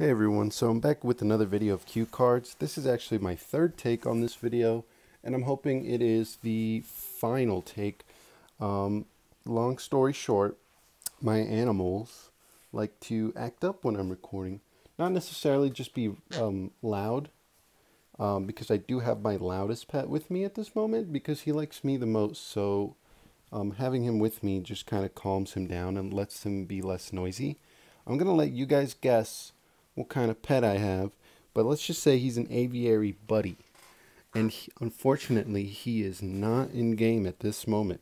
Hey everyone, so I'm back with another video of cue cards. This is actually my third take on this video, and I'm hoping it is the final take. Um, long story short, my animals like to act up when I'm recording. Not necessarily just be um, loud, um, because I do have my loudest pet with me at this moment, because he likes me the most, so um, having him with me just kind of calms him down and lets him be less noisy. I'm going to let you guys guess what kind of pet I have, but let's just say he's an aviary buddy. And he, unfortunately, he is not in game at this moment.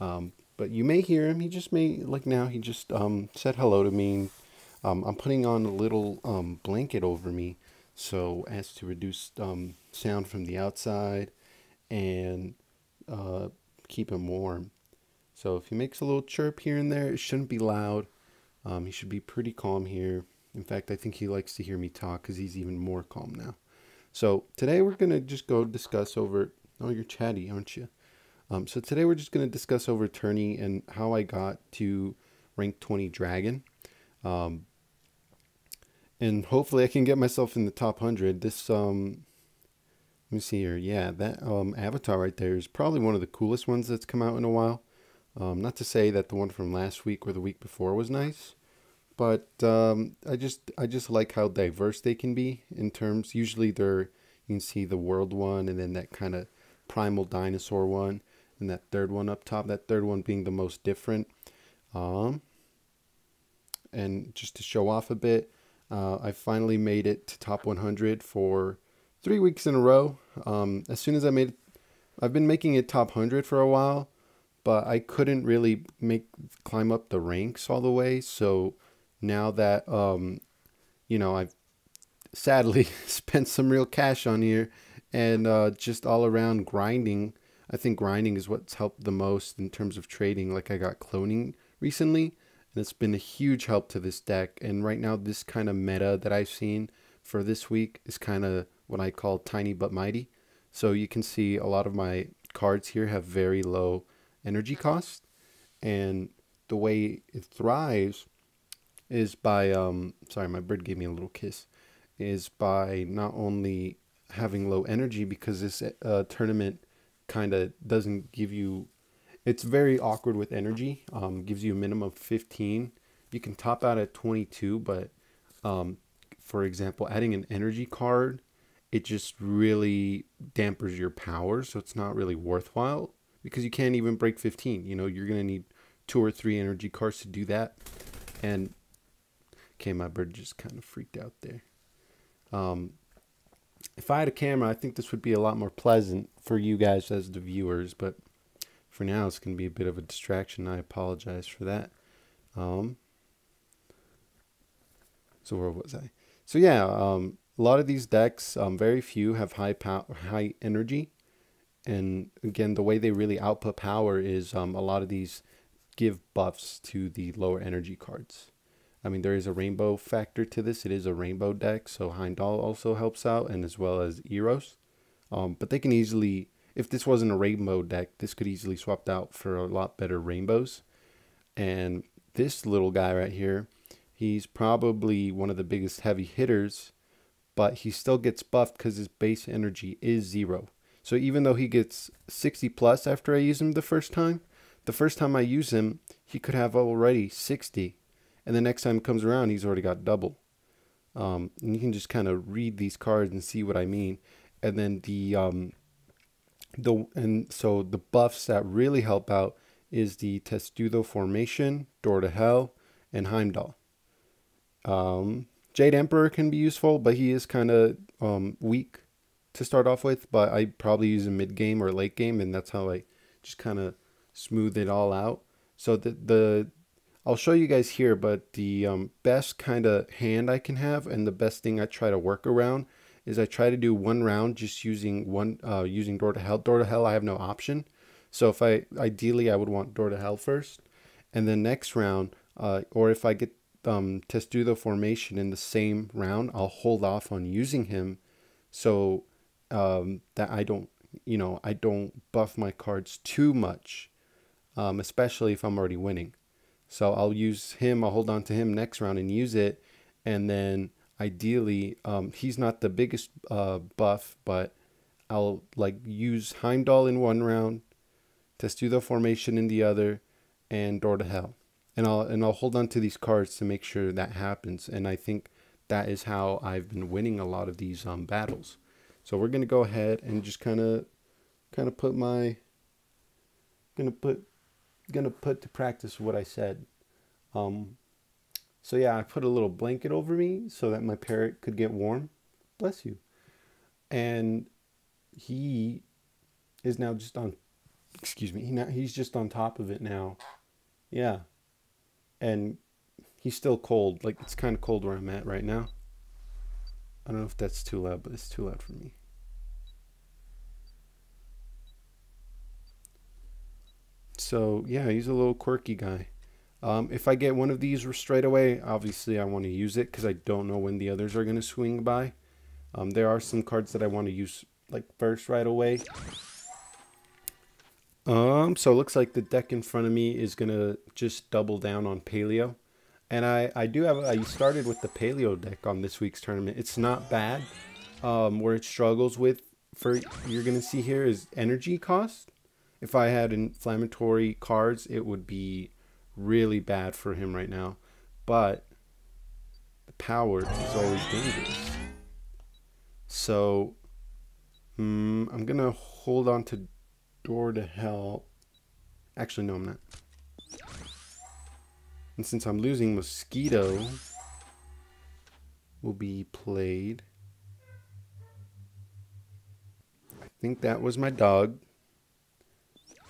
Um, but you may hear him. He just may, like now, he just um, said hello to me. Um, I'm putting on a little um, blanket over me so as to reduce um, sound from the outside and uh, keep him warm. So if he makes a little chirp here and there, it shouldn't be loud. Um, he should be pretty calm here. In fact, I think he likes to hear me talk because he's even more calm now. So today we're going to just go discuss over, oh, you're chatty, aren't you? Um, so today we're just going to discuss over tourney and how I got to rank 20 dragon. Um, and hopefully I can get myself in the top 100. This, um, let me see here. Yeah, that um, avatar right there is probably one of the coolest ones that's come out in a while. Um, not to say that the one from last week or the week before was nice, but um, I just I just like how diverse they can be in terms. Usually they're you can see the world one and then that kind of primal dinosaur one and that third one up top. That third one being the most different. Um, and just to show off a bit, uh, I finally made it to top 100 for three weeks in a row. Um, as soon as I made it, I've been making it top 100 for a while, but I couldn't really make climb up the ranks all the way. So now that um, you know I've sadly spent some real cash on here and uh, just all around grinding. I think grinding is what's helped the most in terms of trading. Like I got cloning recently, and it's been a huge help to this deck. And right now, this kind of meta that I've seen for this week is kind of what I call tiny but mighty. So you can see a lot of my cards here have very low energy cost, and the way it thrives is by um sorry my bird gave me a little kiss is by not only having low energy because this uh, tournament kind of doesn't give you it's very awkward with energy um, gives you a minimum of 15 you can top out at 22 but um, for example adding an energy card it just really dampers your power so it's not really worthwhile because you can't even break 15 you know you're going to need two or three energy cards to do that. And Okay, my bird just kind of freaked out there. Um, if I had a camera, I think this would be a lot more pleasant for you guys as the viewers, but for now it's going to be a bit of a distraction. I apologize for that. Um, so where was I? So yeah, um, a lot of these decks, um, very few have high power, high energy, and again, the way they really output power is um, a lot of these give buffs to the lower energy cards. I mean, there is a rainbow factor to this. It is a rainbow deck, so Heimdall also helps out, and as well as Eros. Um, but they can easily, if this wasn't a rainbow deck, this could easily swapped out for a lot better rainbows. And this little guy right here, he's probably one of the biggest heavy hitters, but he still gets buffed because his base energy is zero. So even though he gets 60 plus after I use him the first time, the first time I use him, he could have already 60 and the next time it comes around, he's already got double. Um, and you can just kind of read these cards and see what I mean. And then the um, the and so the buffs that really help out is the Testudo formation, Door to Hell, and Heimdall. Um, Jade Emperor can be useful, but he is kind of um, weak to start off with. But I probably use him mid game or late game, and that's how I just kind of smooth it all out. So the the I'll show you guys here, but the um, best kind of hand I can have and the best thing I try to work around is I try to do one round just using one uh, using door to hell. Door to hell I have no option. So if I ideally I would want door to hell first, and then next round, uh, or if I get um, Testudo formation in the same round, I'll hold off on using him, so um, that I don't you know I don't buff my cards too much, um, especially if I'm already winning. So I'll use him, I'll hold on to him next round and use it. And then ideally, um, he's not the biggest uh, buff, but I'll like use Heimdall in one round, Testudo formation in the other, and Door to Hell. And I'll and I'll hold on to these cards to make sure that happens. And I think that is how I've been winning a lot of these um, battles. So we're gonna go ahead and just kind of kind of put my gonna put gonna put to practice what I said. Um, so yeah, I put a little blanket over me so that my parrot could get warm. Bless you. And he is now just on excuse me, he now, he's just on top of it now. Yeah. And he's still cold. Like it's kind of cold where I'm at right now. I don't know if that's too loud, but it's too loud for me. So yeah, he's a little quirky guy. Um, if I get one of these straight away, obviously I want to use it because I don't know when the others are going to swing by. Um, there are some cards that I want to use like first right away. Um, so it looks like the deck in front of me is going to just double down on Paleo. And I, I do have, I started with the Paleo deck on this week's tournament. It's not bad. Um, where it struggles with, for you're going to see here is energy cost. If I had inflammatory cards, it would be really bad for him right now. But the power is always dangerous. So um, I'm going to hold on to Door to Hell. Actually, no, I'm not. And since I'm losing Mosquito, will be played. I think that was my dog.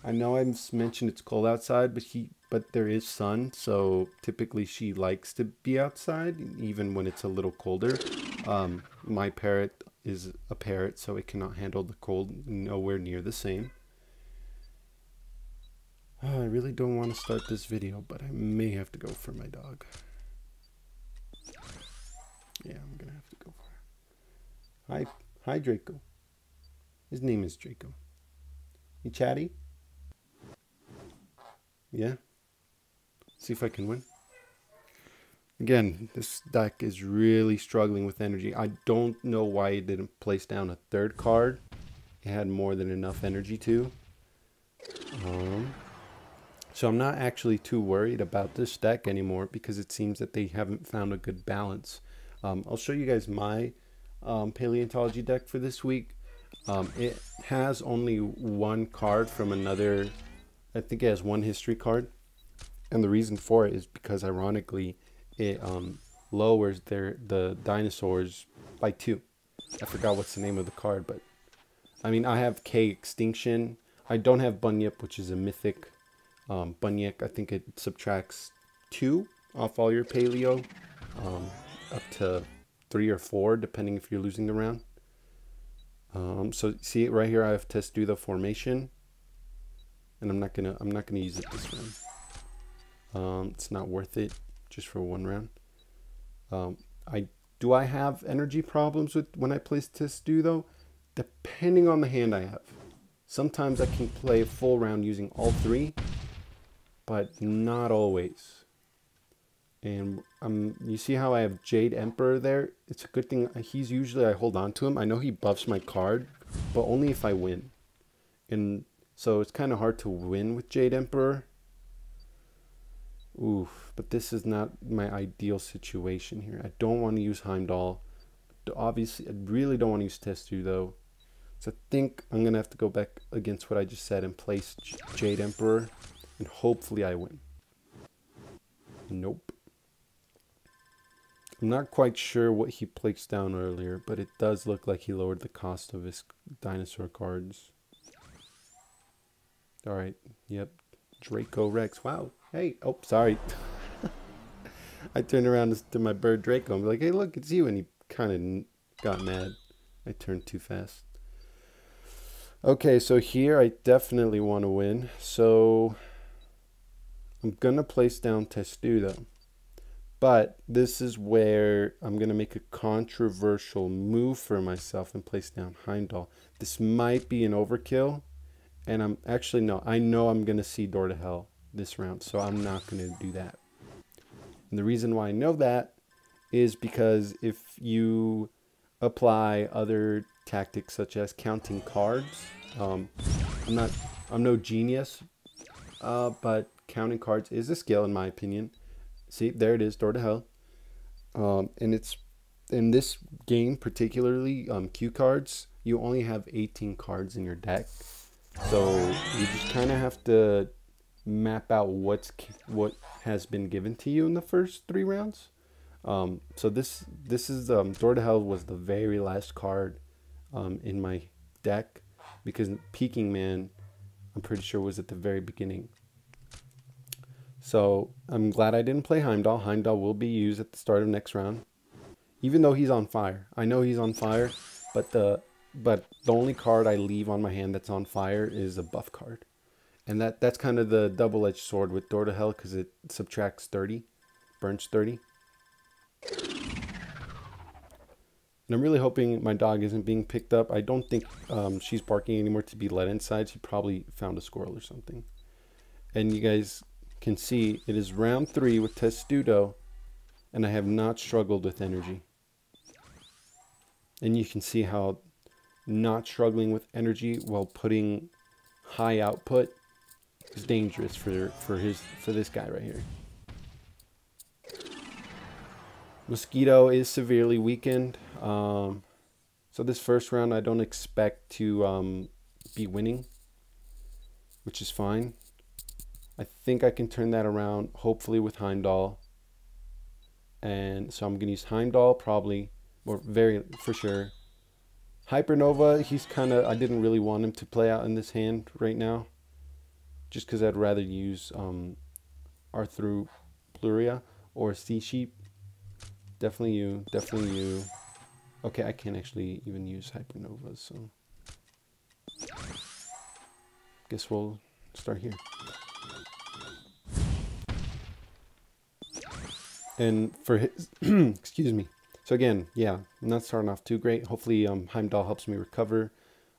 I know I've mentioned it's cold outside, but he but there is sun, so typically she likes to be outside, even when it's a little colder. Um, my parrot is a parrot, so it cannot handle the cold nowhere near the same. Oh, I really don't want to start this video, but I may have to go for my dog. Yeah, I'm gonna have to go for. Hi, hi Draco. His name is Draco. You chatty? Yeah. See if I can win. Again, this deck is really struggling with energy. I don't know why it didn't place down a third card. It had more than enough energy to. Um, so I'm not actually too worried about this deck anymore because it seems that they haven't found a good balance. Um, I'll show you guys my um, paleontology deck for this week. Um, it has only one card from another I think it has one history card. And the reason for it is because ironically it um, lowers their the dinosaurs by two. I forgot what's the name of the card, but I mean I have K Extinction. I don't have Bunyip, which is a mythic um, Bunyip. I think it subtracts two off all your paleo, um, up to three or four, depending if you're losing the round. Um, so see right here. I have Testudo formation and I'm not gonna I'm not gonna use it this round. Um, it's not worth it just for one round. Um, I do I have energy problems with when I place Testudo? Depending on the hand I have. Sometimes I can play a full round using all three, but not always. And um, you see how I have Jade Emperor there? It's a good thing. He's usually I hold on to him. I know he buffs my card, but only if I win. And so it's kind of hard to win with Jade Emperor. Oof, but this is not my ideal situation here. I don't want to use Heimdall. Obviously, I really don't want to use Testudo. So I think I'm going to have to go back against what I just said and place Jade Emperor. And hopefully I win. Nope. I'm not quite sure what he placed down earlier, but it does look like he lowered the cost of his dinosaur cards. All right. Yep. Draco Rex. Wow. Hey. Oh, sorry. I turned around to my bird Draco and be like, hey, look, it's you. And he kind of got mad. I turned too fast. Okay, so here I definitely want to win. So I'm going to place down Testudo. But this is where I'm going to make a controversial move for myself and place down Heimdall. This might be an overkill and I'm actually no, I know I'm gonna see Door to Hell this round, so I'm not gonna do that. And the reason why I know that is because if you apply other tactics such as counting cards, um, I'm not, I'm no genius, uh, but counting cards is a skill in my opinion. See, there it is, door to hell. Um, and it's in this game particularly, um, cue cards. You only have 18 cards in your deck, so you just kind of have to map out what's what has been given to you in the first three rounds. Um, so this this is um, Door to Hell was the very last card um, in my deck because Peking Man, I'm pretty sure was at the very beginning. So I'm glad I didn't play Heimdall. Heimdall will be used at the start of next round, even though he's on fire. I know he's on fire, but the but the only card I leave on my hand that's on fire is a buff card. And that that's kind of the double-edged sword with Door to Hell because it subtracts 30, burns 30. And I'm really hoping my dog isn't being picked up. I don't think um, she's barking anymore to be let inside. She probably found a squirrel or something. And you guys can see it is round three with Testudo. And I have not struggled with energy. And you can see how not struggling with energy while putting high output is dangerous for for his for this guy right here. Mosquito is severely weakened. Um, so this first round I don't expect to um, be winning, which is fine. I think I can turn that around, hopefully with Heimdall. And so I'm going to use Heimdall probably, or very for sure. Hypernova, he's kind of, I didn't really want him to play out in this hand right now just because I'd rather use um, Arthur Pluria or Sea Sheep. Definitely you, definitely you. Okay, I can't actually even use Hypernova, so guess we'll start here. And for his, excuse me. So again, yeah, I'm not starting off too great. Hopefully um, Heimdall helps me recover.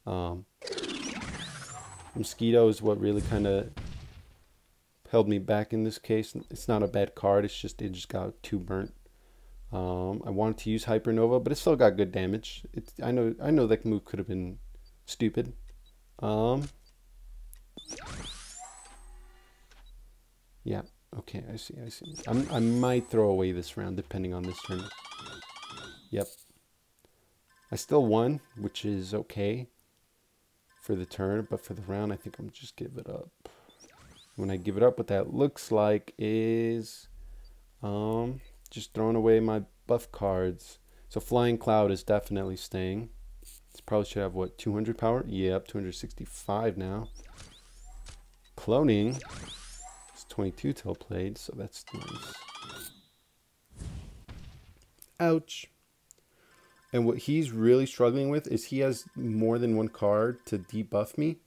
Um, Mosquito is what really kind of held me back in this case. It's not a bad card. It's just it just got too burnt. Um, I wanted to use Hypernova, but it still got good damage. I know I know that move could have been stupid. Um, yeah. Okay. I see. I see. I'm, I might throw away this round depending on this turn. Yep. I still won, which is okay for the turn, but for the round, I think I'm just give it up. When I give it up, what that looks like is um, just throwing away my buff cards. So Flying Cloud is definitely staying. This probably should have, what, 200 power? Yep, 265 now. Cloning. It's 22 till played, so that's nice. Ouch. And what he's really struggling with is he has more than one card to debuff me.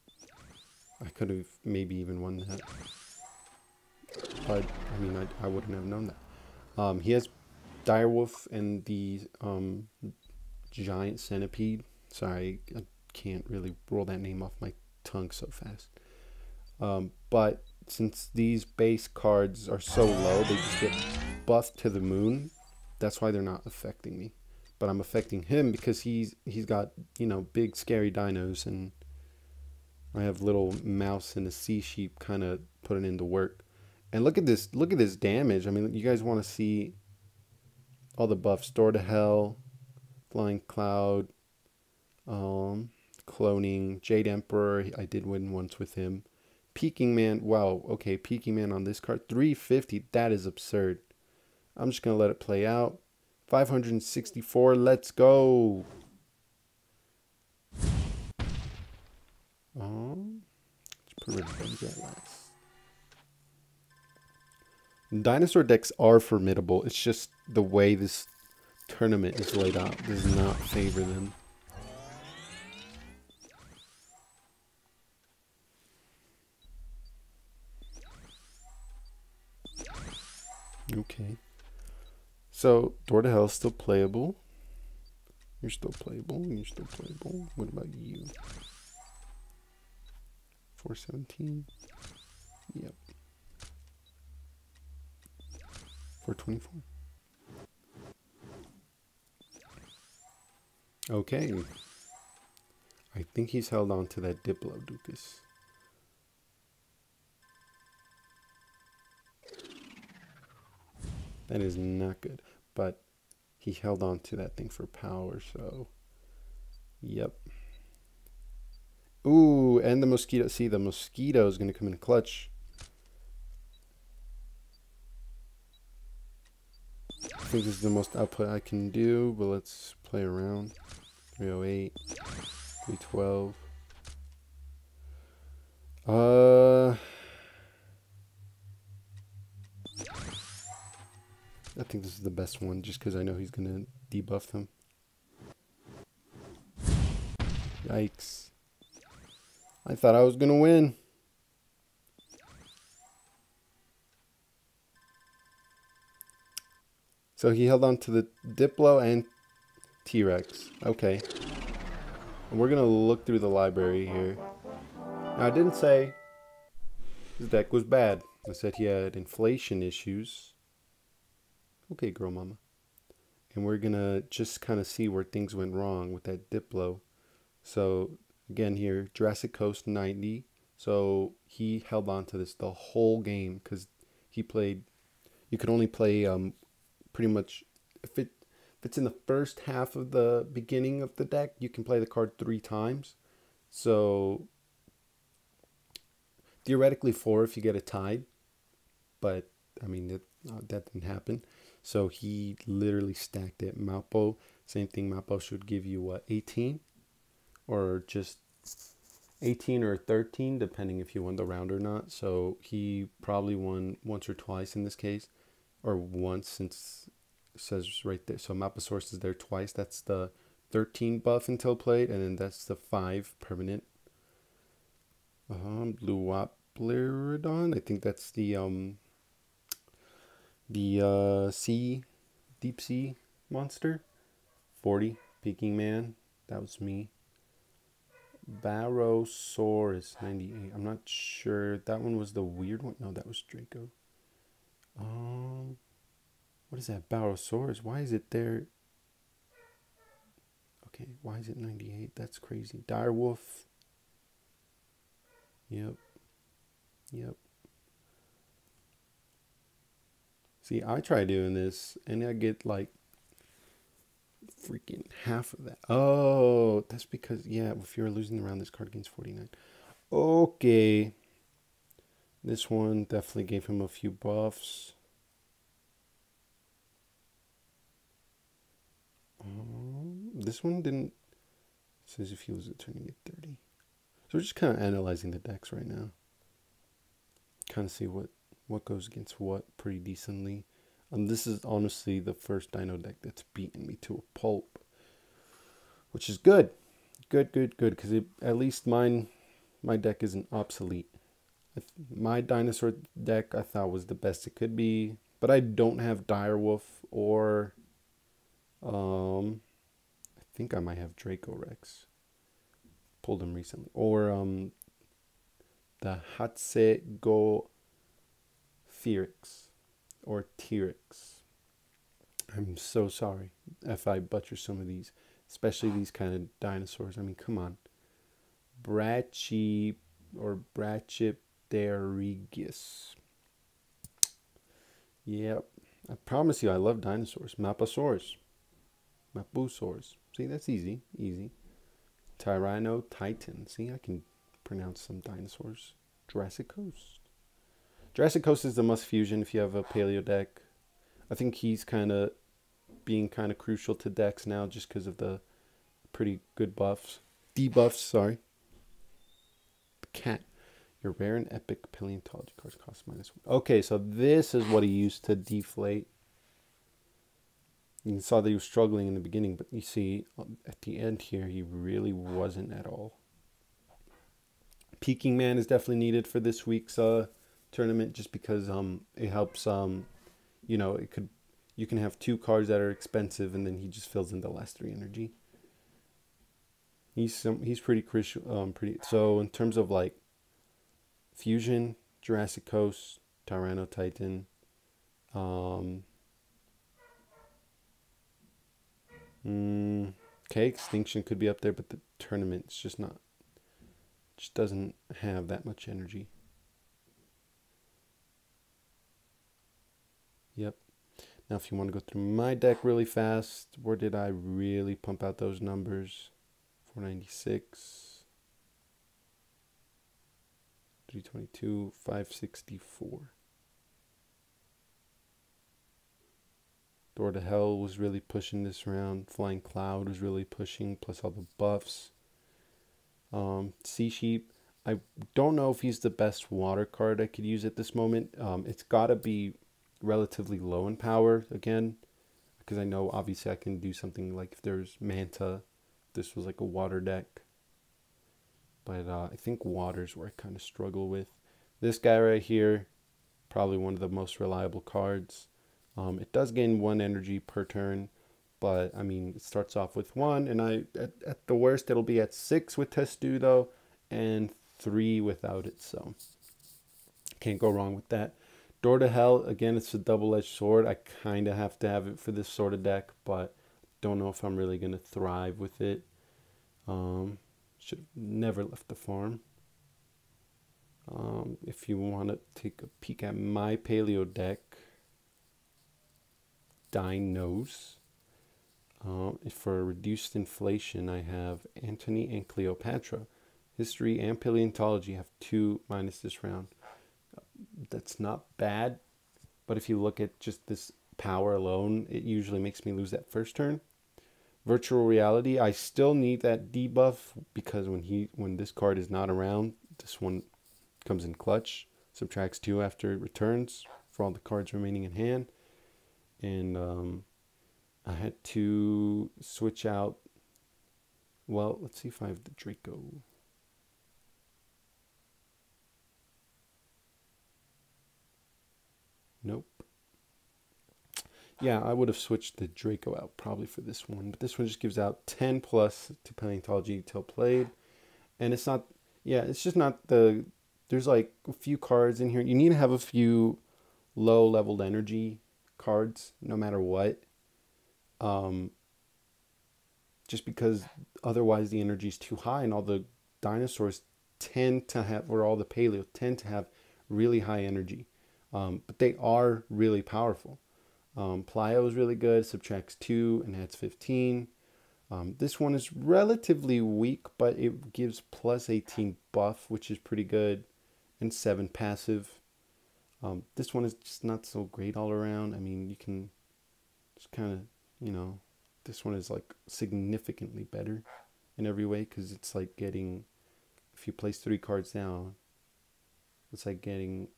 I could have maybe even won that. But, I mean, I, I wouldn't have known that. Um, he has Direwolf and the um, Giant Centipede. Sorry, I can't really roll that name off my tongue so fast. Um, but since these base cards are so low, they just get buffed to the moon. That's why they're not affecting me but I'm affecting him because he's he's got you know big scary dinos and I have little mouse and a sea sheep kind of putting into work. And look at this look at this damage. I mean, you guys want to see all the buffs: Door to Hell, Flying Cloud, um, cloning, Jade Emperor. I did win once with him. Peking Man. Wow. Okay, Peking Man on this card, 350. That is absurd. I'm just gonna let it play out. 564. Let's go. Um. Dinosaur decks are formidable. It's just the way this tournament is laid out does not favor them. Okay. So Door to Hell is still playable. You're still playable. You're still playable. What about you? 417. Yep. 424. Okay. I think he's held on to that Diplodocus. That is not good. But he held on to that thing for power, so yep. Ooh, and the mosquito. See, the mosquito is going to come in clutch. I think this is the most output I can do, but let's play around. 308, 312. Uh, I think this is the best one just because I know he's going to debuff them. Yikes. I thought I was going to win. So he held on to the Diplo and T-Rex. Okay. And we're going to look through the library here. Now, I didn't say his deck was bad. I said he had inflation issues. Okay, girl mama. And we're going to just kind of see where things went wrong with that Diplo. So, again here, Jurassic Coast 90. So, he held on to this the whole game because he played... You could only play um, pretty much... If it if it's in the first half of the beginning of the deck, you can play the card three times. So theoretically four if you get it tied, but I mean uh, that didn't happen. So he literally stacked it. Mappo, same thing. Mappo should give you what 18, or just 18 or 13, depending if you won the round or not. So he probably won once or twice in this case, or once since says right there. So Mappasaurus is there twice. That's the 13 buff until played, and then that's the 5 permanent. Um, Blue Waplerodon. I think that's the um the uh, sea, deep sea monster. 40, Peking Man. That was me. Barosaurus 98. I'm not sure. That one was the weird one. No, that was Draco. Um, what is that? Barosaurus. Why is it there? Okay, why is it 98? That's crazy. Direwolf. Yep. Yep. See, I try doing this and I get like freaking half of that. Oh, that's because, yeah, if you're losing around, this card gains 49. Okay. This one definitely gave him a few buffs. Um, this one didn't. Says if you lose it, turning it 30. So we're just kind of analyzing the decks right now. Kind of see what what goes against what pretty decently. And this is honestly the first Dino deck that's beaten me to a pulp, which is good, good, good, good. Because at least mine, my deck isn't obsolete. My dinosaur deck I thought was the best it could be, but I don't have Direwolf or, um, I think I might have Draco Rex. Pulled him recently, or um, the Hatse Go Theorix or T-Rex. I'm so sorry if I butcher some of these, especially these kind of dinosaurs. I mean, come on. Brachy or Brachypterygus. Yep. I promise you, I love dinosaurs. Mappasaurus. Mapusaurus. See, that's easy. Easy. Tyranno Titan. See, I can pronounce some dinosaurs. Jurassic Coast. Jurassic Coast is the must fusion if you have a paleo deck. I think he's kind of being kind of crucial to decks now just because of the pretty good buffs. Debuffs, sorry. Cat. Your rare and epic paleontology cards cost minus one. Okay, so this is what he used to deflate. You saw that he was struggling in the beginning, but you see um, at the end here, he really wasn't at all. Peking Man is definitely needed for this week's uh, tournament just because um it helps um you know it could you can have two cards that are expensive and then he just fills in the last three energy. He's some he's pretty crucial um pretty so in terms of like fusion, Jurassic Coast, Tyranno Titan, um mm, okay. Extinction could be up there, but the tournament's just not. Just doesn't have that much energy. Yep. Now, if you want to go through my deck really fast, where did I really pump out those numbers? 496, 322, 564. Door to Hell was really pushing this round. Flying Cloud was really pushing, plus all the buffs. Um, sea Sheep, I don't know if he's the best water card I could use at this moment. Um, it's got to be relatively low in power again, because I know obviously I can do something like if there's Manta, this was like a water deck. But uh, I think water's where I kind of struggle with. This guy right here, probably one of the most reliable cards. Um, it does gain one energy per turn, but I mean, it starts off with one, and I at, at the worst it'll be at six with Testudo, though and three without it. So can't go wrong with that. Door to Hell again, it's a double-edged sword. I kind of have to have it for this sort of deck, but don't know if I'm really gonna thrive with it. Um, should have never left the farm. Um, if you want to take a peek at my paleo deck, dinos. Uh, for reduced inflation, I have Antony and Cleopatra. History and paleontology have two minus this round. That's not bad, but if you look at just this power alone, it usually makes me lose that first turn. Virtual reality, I still need that debuff because when he when this card is not around, this one comes in clutch, subtracts two after it returns for all the cards remaining in hand and um, I had to switch out. Well, let's see if I have the Draco. Nope. Yeah, I would have switched the Draco out probably for this one, but this one just gives out 10 plus to paleontology till played. And it's not, yeah, it's just not the, there's like a few cards in here. You need to have a few low leveled energy cards no matter what. Um, just because otherwise the energy is too high and all the dinosaurs tend to have, or all the paleo tend to have really high energy. Um, but they are really powerful. Um, Plio is really good, subtracts 2 and adds 15. Um, this one is relatively weak, but it gives plus 18 buff, which is pretty good, and 7 passive. Um, this one is just not so great all around. I mean, you can just kind of, you know, this one is like significantly better in every way because it's like getting, if you place three cards down, it's like getting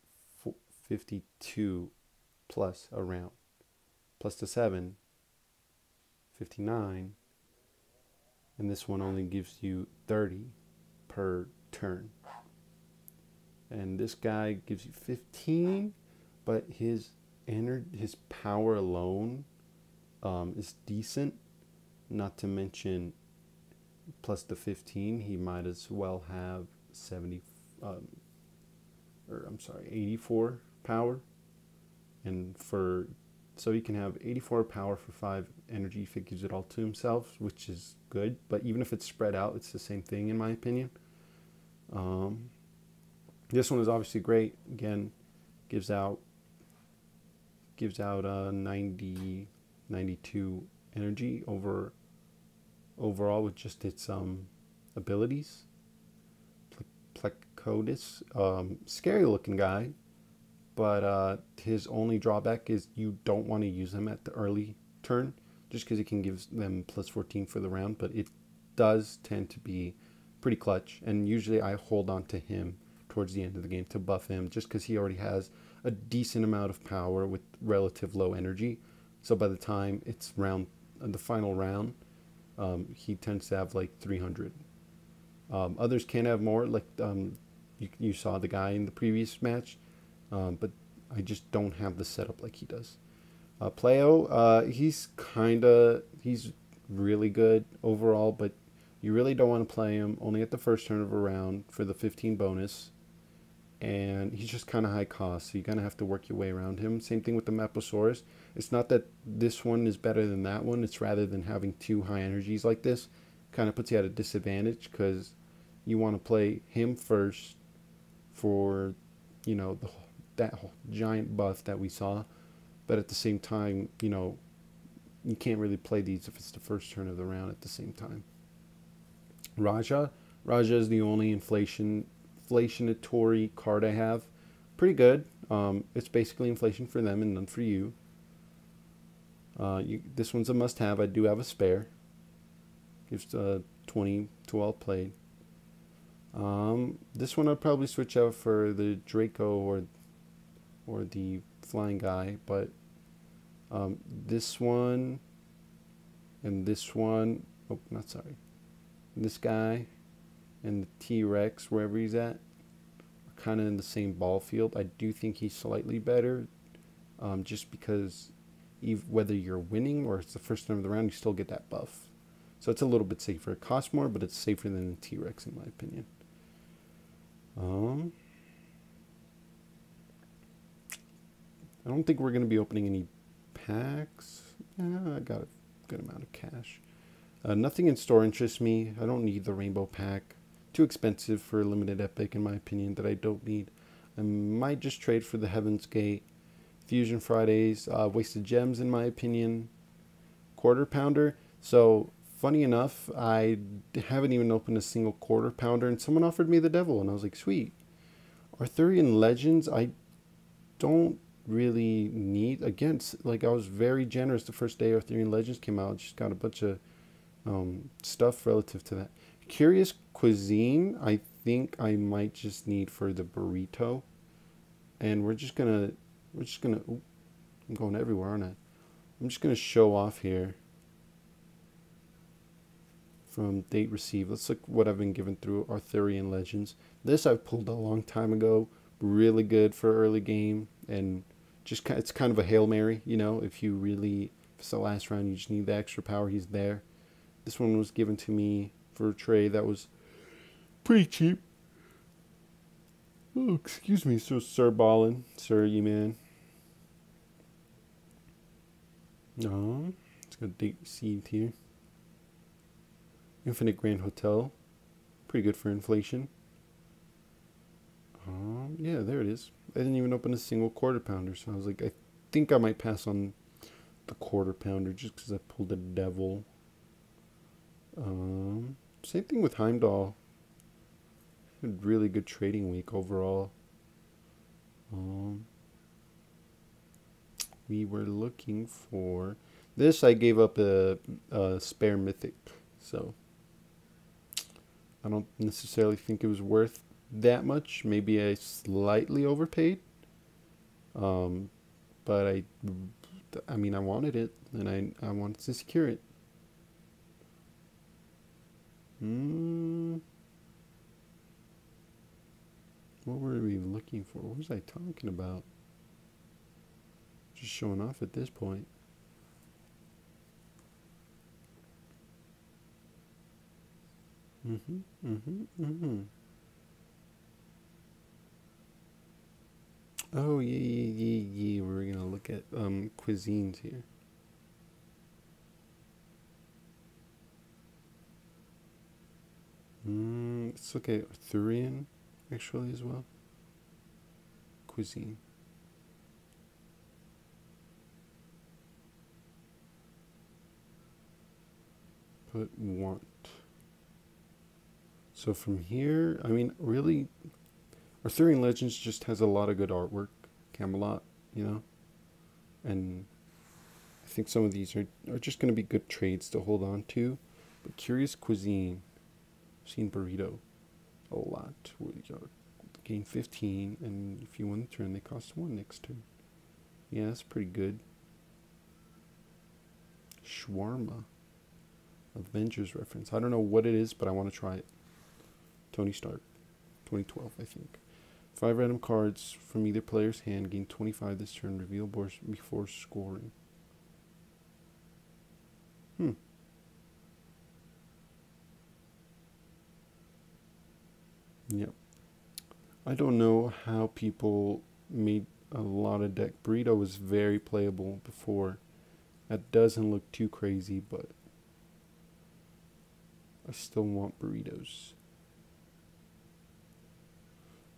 52 plus around. Plus the 7, 59. And this one only gives you 30 per turn and this guy gives you 15 but his inner his power alone um, is decent not to mention plus the 15 he might as well have 70 um, or i'm sorry 84 power and for so he can have 84 power for 5 energy if he gives it all to himself which is good but even if it's spread out it's the same thing in my opinion um, this one is obviously great. Again, gives out gives out uh, 90, 92 energy over overall with just its um, abilities. Plecodus, um, scary looking guy, but uh, his only drawback is you don't want to use him at the early turn just because he can give them plus 14 for the round, but it does tend to be pretty clutch, and usually I hold on to him towards the end of the game to buff him just because he already has a decent amount of power with relative low energy. So by the time it's round, uh, the final round, um, he tends to have like 300. Um, others can have more, like um, you, you saw the guy in the previous match, um, but I just don't have the setup like he does. Uh, Pleo, uh, he's kind of, he's really good overall, but you really don't want to play him only at the first turn of a round for the 15 bonus and he's just kind of high cost, so you kind of have to work your way around him. Same thing with the Maposaurus. It's not that this one is better than that one. It's rather than having two high energies like this, kind of puts you at a disadvantage because you want to play him first for, you know, the, that giant buff that we saw, but at the same time, you know, you can't really play these if it's the first turn of the round at the same time. Raja, Raja is the only inflation inflationatory card I have. Pretty good. Um, it's basically inflation for them and none for you. Uh, you this one's a must-have. I do have a spare. Gives uh, 20 to all played. Um, this one I'd probably switch out for the Draco or or the flying guy, but um, this one and this one, oh, not sorry, this guy and the T-Rex, wherever he's at, are kind of in the same ball field. I do think he's slightly better, um, just because whether you're winning or it's the first time of the round, you still get that buff. So it's a little bit safer. It costs more, but it's safer than the T-Rex in my opinion. Um, I don't think we're going to be opening any packs. Yeah, I got a good amount of cash. Uh, nothing in store interests me. I don't need the rainbow pack too expensive for a limited epic, in my opinion, that I don't need. I might just trade for the Heaven's Gate. Fusion Fridays, uh, Wasted Gems, in my opinion. Quarter Pounder. So, funny enough, I haven't even opened a single Quarter Pounder, and someone offered me the Devil, and I was like, sweet. Arthurian Legends, I don't really neat. Again, like, I was very generous the first day Arthurian Legends came out. Just got a bunch of um, stuff relative to that. Curious cuisine, I think I might just need for the burrito. And we're just gonna, we're just gonna, ooh, I'm going everywhere, aren't I? I'm just gonna show off here from date received. Let's look what I've been given through Arthurian Legends. This I've pulled a long time ago. Really good for early game and just it's kind of a hail mary, you know. If you really, if it's the last round, you just need the extra power. He's there. This one was given to me for a trade that was pretty cheap. Oh, excuse me, so Sir Ballin, Sir you man. No, it's got date received here. Infinite Grand Hotel, pretty good for inflation. Yeah, there it is. I didn't even open a single quarter pounder, so I was like, I think I might pass on the quarter pounder just because I pulled a devil. Um, same thing with Heimdall. Really good trading week overall. Um, we were looking for this. I gave up a, a spare mythic, so I don't necessarily think it was worth that much. Maybe I slightly overpaid. Um, but I, I mean, I wanted it, and I I wanted to secure it. Hmm. What were we looking for? What was I talking about? Just showing off at this point. Mm-hmm, mm-hmm, mm-hmm. Oh, yeah, yeah, yeah, yeah. We're going to look at um, cuisines here. Mm, let's look at Arthurian, actually, as well. Cuisine. Put want. So from here, I mean, really, Arthurian Legends just has a lot of good artwork. Camelot, you know? And I think some of these are, are just going to be good trades to hold on to. But Curious Cuisine I've seen burrito a lot. Gain 15, and if you win the turn, they cost 1 next turn. Yeah, that's pretty good. Shawarma. Avengers reference. I don't know what it is, but I want to try it. Tony Stark. 2012, I think. Five random cards from either player's hand gain 25 this turn. Reveal before scoring. Hmm. Yep. I don't know how people made a lot of deck. Burrito was very playable before. That doesn't look too crazy, but I still want burritos.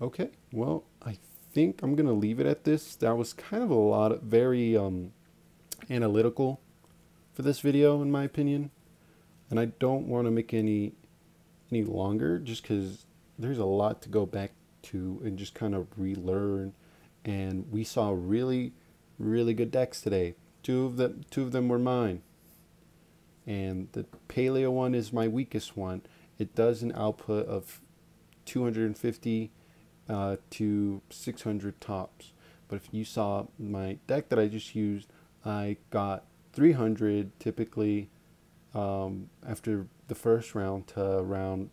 Okay, well, I think I'm going to leave it at this. That was kind of a lot of very um, analytical for this video, in my opinion. And I don't want to make any any longer just because there's a lot to go back to and just kind of relearn. And we saw really, really good decks today. Two of them, two of them were mine. And the Paleo one is my weakest one. It does an output of 250 uh, to 600 tops. But if you saw my deck that I just used, I got 300 typically um, after the first round to around,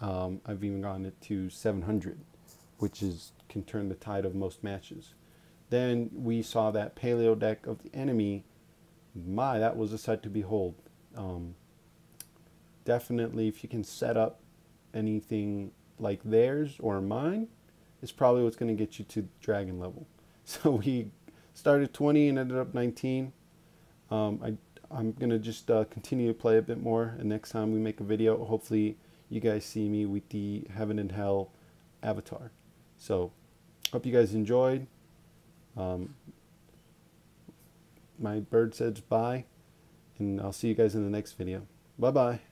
um, I've even gotten it to 700, which is can turn the tide of most matches. Then we saw that paleo deck of the enemy. My, that was a sight to behold. Um, definitely, if you can set up anything like theirs or mine, is probably what's going to get you to dragon level. So we started 20 and ended up 19. Um, I, I'm going to just uh, continue to play a bit more. And next time we make a video, hopefully you guys see me with the Heaven and Hell avatar. So hope you guys enjoyed. Um, my bird says bye. And I'll see you guys in the next video. Bye-bye.